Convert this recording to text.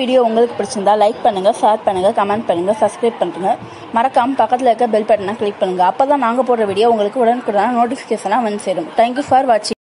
Video உங்களுக்கு பிடிச்சிருந்தா like பண்ணுங்கள் ஷேர் பண்ணுங்கள் கமெண்ட் பண்ணுங்கள் சப்ஸ்கிரைப் பண்ணுங்க. மறக்காமல் பக்கத்தில் இருக்க பெல் பட்டனை கிளிக் பண்ணுங்கள் அப்போ தான் நாங்கள் போடுற வீடியோ உங்களுக்கு உடனுக்குடனா நோட்டிஃபிகேஷனாக வந்து சேரும். தேங்க்யூ ஃபார் வாட்சிங்